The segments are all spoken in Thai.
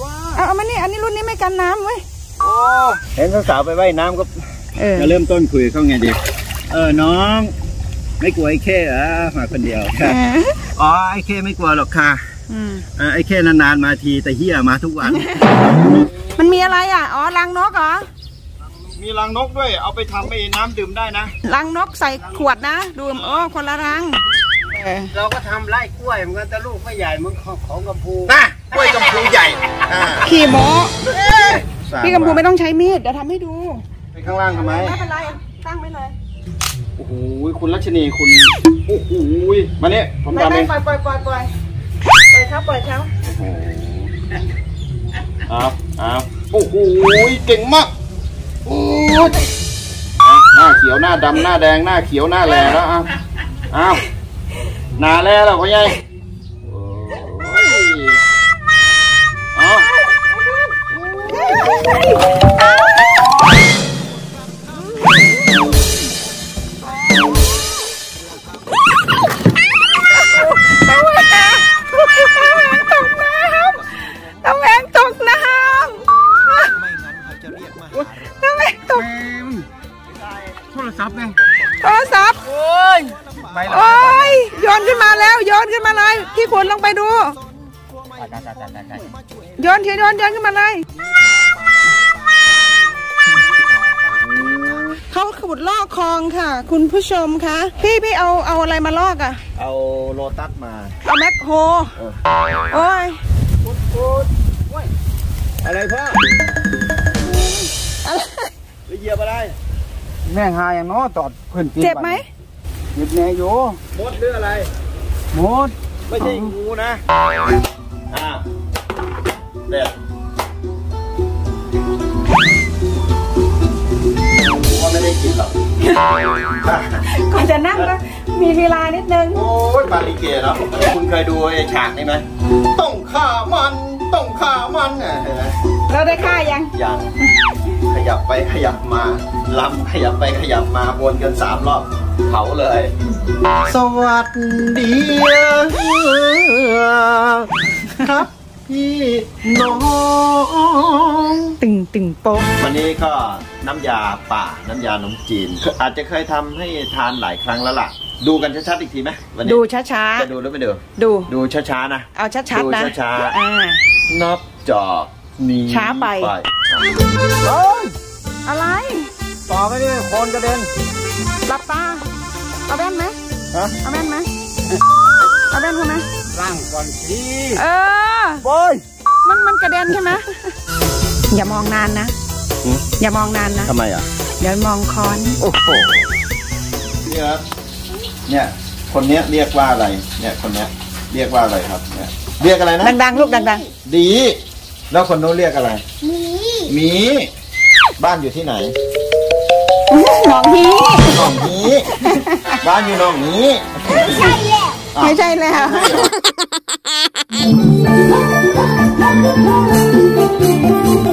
ว่าเอาเอามานี่อันนี้รุ่นนี้ไม่กันน้ำเว้ยโอ้เห็นสาวๆไปว่ายน้ำก็เออจะเริ่มต้นคุยเขาไงดี เออน้อง ไม่กลัวไอ้เข้เหรอมาคนเดียวเอออ๋อไอ้เข้ไม่กลัวหรอกค่ะอืมเออไอ้เข้นานๆมาทีแต่เฮียมาทุกวัน มันมีอะไรอะอ๋อรังนกเหรอมีรังนกด้วย เอาไปทำไปน้ำดื่มได้นะ รังนกใส่ขวดนะดูโอ้คนละรังเออเราก็ทำไร่กล้วยเหมือนกันแต่ลูกไม่ใหญ่เหมือนของของกัมพูนะ กล้วยกัมพูใหญ่อ่าขี่โมพี่กำพูไม่ต้องใช้มีดเดี๋ยวทำให้ดู ไปข้างล่างทำไมไม่เป็นไรตั้งไว้เลยโอ้โหคุณรัชนีคุณโอ้โหมาเนี่ยผมไม่ทำเอไม่งปล่อยปล่อยปล่อยปล่อยปล่อยเขาปล่อยเขาโอ้โหเอาเอาโอ้โหเก่งมากโอ้ยเอาหน้าเขียวหน้าดำหน้าแดงหน้าเขียวหน้าแหล่แล้วเอาเอาหนาแล้วเหรอพ่อใหญ่ ศัพท์ไงโทรศัพท์โอ้ยไปแล้วโอ้ยโยนขึ้นมาแล้วโยนขึ้นมาเลยพี่ขุนลงไปดูโยนทีโยนโยนขึ้นมาเลยเขาขุดลอกคลองค่ะ คุณผู้ชมคะพี่พี่เอาเอาอะไรมาลอกอะเอาโลตัสมา เอาแมคโฮโอ้ยอะไรพ่ออะไรไปเหยียบอะไร แม่งหาอย่างน้อตอดเพื่อนกินเจ็บไหมเจ็บแน่อยู่มดหรืออะไรมดไม่ใช่งูนะอ่าเด็ดผมว่าไม่ได้กินหรอกก่อนจะนั่งก็มีเวลานิดนึง โอ้ยบาลิเกเนาะคุณเคยดูไอ้ฉากนี้ไหมต้องฆ่ามัน ต้องฆ่ามันอะเห็นไหม เราได้ค่ายัง ยัง ขยับไปขยับมาลำขยับไปขยับมาวนกันสามรอบเผาเลย สวัสดีครับพี่น้องตึงตึงโป๊ะวันนี้ก็น้ำยาป่าน้ำยาขนมจีน อาจจะเคยทำให้ทานหลายครั้งแล้วล่ะ ดูกันชัดๆอีกทีไหมวันนี้ดูช้าช้าจะดูหรือไม่ดูๆดูดูช้าๆนะ เอาชัดชัดดูๆนะช้าๆอ่านับจาก นี้ช้าไป เฮ้ยอะไร ต่อไม่ได้โคนกระเด็นหลับตา เอาแว่นไหมฮะเอาแว่นไหมเอาแว่นเข้าไหมร่างก่อนสิเออ บอยมันมันกระเด็นใช่ไหมอย่ามองนานนะหืมอย่ามองนานนะ ทำไมอะ เดี๋ยวมองค้อน โอ้โหเนี่ยครับ เนี่ย คนเนี้ยเรียกว่าอะไร เนี่ย คนเนี้ย เรียกว่าอะไรครับ เนี่ย เรียกอะไรนะ ดังๆ ลูกดังดี แล้วคนโน้นเรียกอะไรหมี บ้านอยู่ที่ไหนๆหนองฮีหนองนี้บ้านอยู่หนองนี้ไม่ใช่แล้ว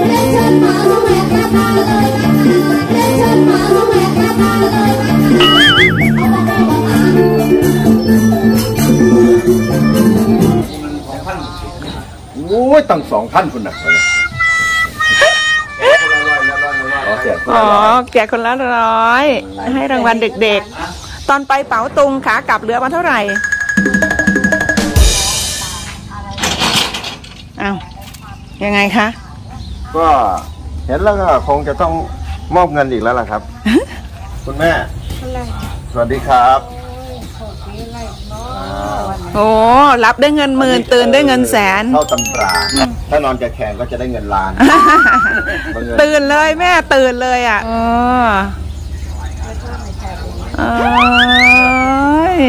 โอ้ ยตั้งสองพันคุณหนักเลยอ๋อเสียคนอ๋ละอร้อยแจกคนละร้อย ให้รางวัลเด็กๆ ตอนไปเป๋าตุงขากลับเหลือมาเท่าไหร่อ้าวยังไงคะ ก็เห็นแล้วก็คงจะต้องมอบเงินอีกแล้วล่ะครับ คุณแม่ สวัสดีครับ โอ้รับได้เงินหมื่นตื่นได้เงินแสน เข้าตำราถ้านอนจะแข่งก็จะได้เงินล้านบังเอิญตื่นเลยแม่ตื่นเลยอะอ๋อเอ้ย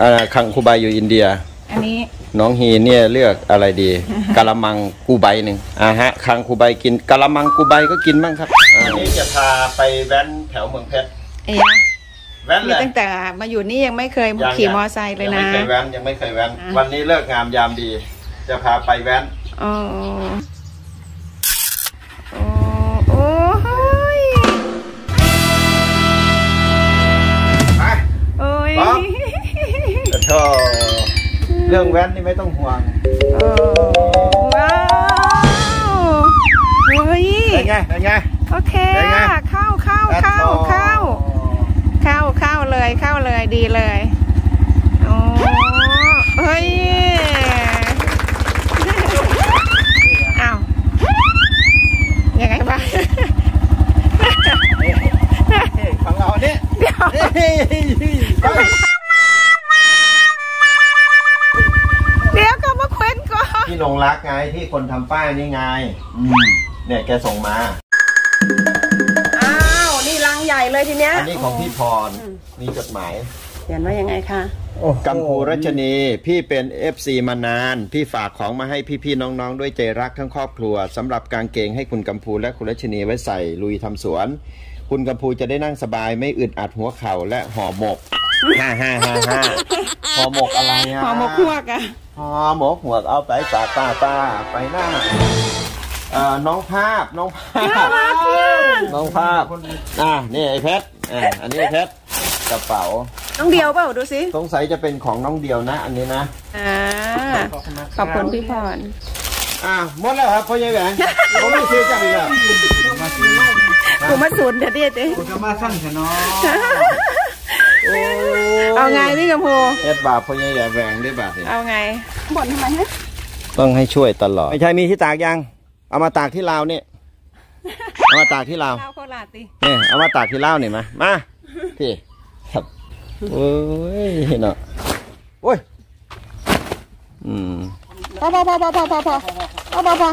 อ่าคังคูใบอยู่อินเดีย อันนี้น้องฮีเนี่ยเลือกอะไรดีกะละมังกูใบหนึ่งอ่าฮะคังคูใบกินกะละมังกูใบก็กินบ้างครับอันนี้จะพาไปแว้นแถวเมืองเพชรเอ้ยะ แว้นนี่เลยตั้งแต่มาอยู่นี่ยังไม่เคยขี่มอไซค์เลยยังนะไม่เคยแว้นยังไม่เคยแว้น อะ วันนี้เลิกงามยามดี จะพาไปแว้น โอ้โอ้โอ้ยไป โอ้ยปั๊บแต่เธอเรื่องแว้นนี่ไม่ต้องห่วงโอ้ว้าวเป็นไง โอเคได้ไง อะเข้าเข้าเข้าเข้าเข้าเข้าเลยเข้าเลย ดีเลย โอ้เฮ้ยอ้าวยังไงบ้างของเราเนี่ยเดี๋ยวเฮ้ยไปเดี๋ยวก็มาเคว้นก่อนพี่นงรักไงที่คนทำป้ายนี่ไงเนี่ยแกส่งมา เลยทีเนี้ยอันนี้ของพี่พรมีจดหมายเขียนว่ายังไงคะกัมพูรัชนี พี่เป็น FC มานาน พี่ฝากของมาให้พี่ๆน้องๆ ด้วยใจรักทั้งครอบครัวสำหรับกางเกงให้คุณกัมพูและคุณรัชนีไว้ใส่ลุยทำสวน คุณกัมพูจะได้นั่งสบายไม่อึดอัดหัวเข่าและห่อหมกฮ่าฮ่าฮ่าฮ่าห่อหมกอะไรอะหอมหมกคั่วกะห่อหมกหัวกเอาไปป้าป้าป้าไปหน้า เอ่อน้องภาพน้องภาพน้องภาพอะนี่ไอ้เพชรอะอันนี้ไอ้เพชรกระเป๋า น้องเดียวเปล่าดูสิสงสัยจะเป็นของน้องเดียวนะ อันนี้นะอ่าขอบคุณพี่พรอะหมดแล้วครับพ่อใหญ่แหวนผมไม่ซื้อจังเลยอะกูมาสูนเดี๋ยวดิเดี๋ยวคุณจะมาสั่งฉันเนาะโอ้เอาไงพี่กัมพูเอ็ดบาทพ่อใหญ่แหวนได้บาทเลยเอาไงบ่นทำไมฮะต้องให้ช่วยตลอด ไม่ใช่มีที่ตากยัง เอามาตากที่ลาวนี่เอามาตากที่ลาวเล่าโคราชดินี่เอามาตากที่ลาวนี่มามาพี่ครับโอ้ยเนาะโอ้ยอืมพอพอพอพอพอพอพอพอพอพอ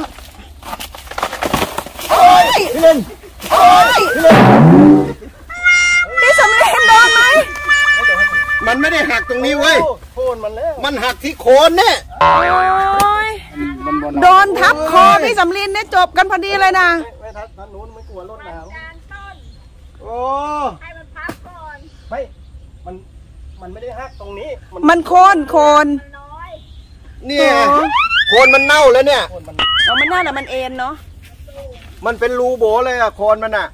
พี่เล่นโอ้ยพี่สำเร็จโดนไหมมันไม่ได้หักตรงนี้เว้ยโคนมันแล้วมันหักที่โคนเนี่ยโอ้ยโดน ทับคอพี่สำลินเนี่ยจบกันพอดีเลยนะไม่ทัดทันนู้นไม่กลัวรถหนาวโอ้ไม่มันมันไม่ได้หักตรงนี้มันมันโคนโคนเนี่ยโคนมันเน่าแล้วเนี่ยคนมันเอามันน่าแหละมันเอ็นเนาะมันเป็นรูโบเลยอะโคนมันอะ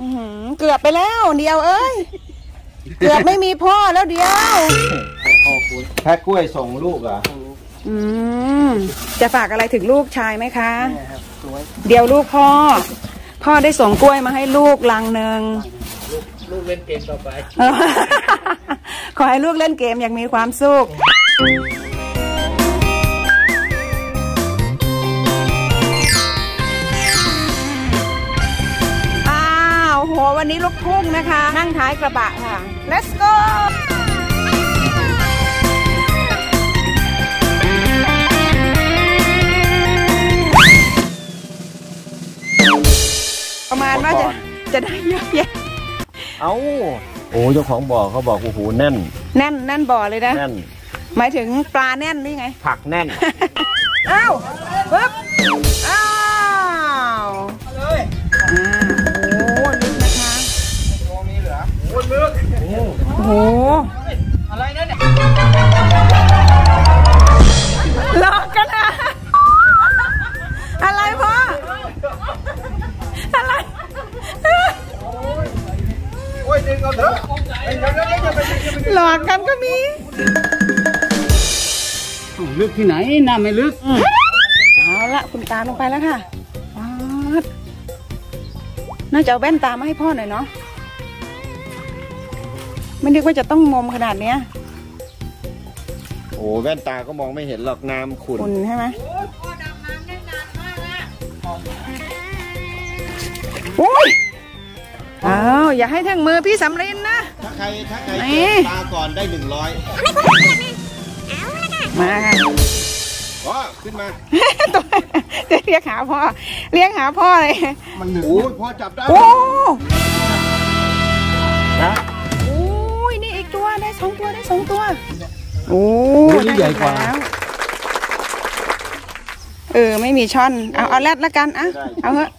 อื้อหือเกือบไปแล้วเดียวเอ้ยเกือบไม่มีพ่อแล้วเดียวแพ็กกล้วยส่งลูกอะ อืมจะฝากอะไรถึงลูกชายไหมคะเนี่ยครับสวยเดี๋ยวลูกพ่อ พ่อได้ส่งกล้วยมาให้ลูกลังหนึ่ง ลูกเล่นเกมต่อไปขอให้ลูกเล่นเกมอย่างมีความสุข อ้าวโหวันนี้ลูกทุ่งนะคะ นั่งท้ายกระบะค่ะ let's go จะจะได้เยอะแยะเอ้าโอ้เจ้าของบ่อเขาบอกโอ้โหแน่น แน่นแน่นบ่อเลยนะแน่น หมายถึงปลาแน่นนี่ไงผักแน่น อ้าวปึ๊บอ้าวเลยอ่าโอ้โหลึกนะคะมีเหลือโอ้ลึกโอ้โหอะไรนั่นเนี่ยหลอกกันนะอะไรพ่ออะไร หลอกกันก็มีลึกที่ไหนน้ำไม่ลึก เอาละคุณตาลงไปแล้วค่ะป๊าดน่าจะเอาแว่นตามาให้พ่อหน่อยเนาะไม่นึกว่าจะต้องงมขนาดเนี้ยโอ้แว่นตาก็มองไม่เห็นหรอกน้ำขุ่นคุณใช่ไหมโอ้ยอ้า วอย่าให้ทั้งมือพี่สำรินนะ ถ้าใครถ้าใครไหนเจอตาก่อนได้หนึ่งร้อยมาค่ะอ๋อขึ้นมาตัวจะเรียกหาพ่อ เรียกหาพ่อเลย มันหนึ่งโอ้ยพอจับได้ โอ้นะโอ้ยนี่อีกตัวได้สองตัวได้สองตัว โอ้นี่ใหญ่กว่าได้แล้วเออไม่มีช่อน เอาเอาแรดละกันอะเอาเถอะ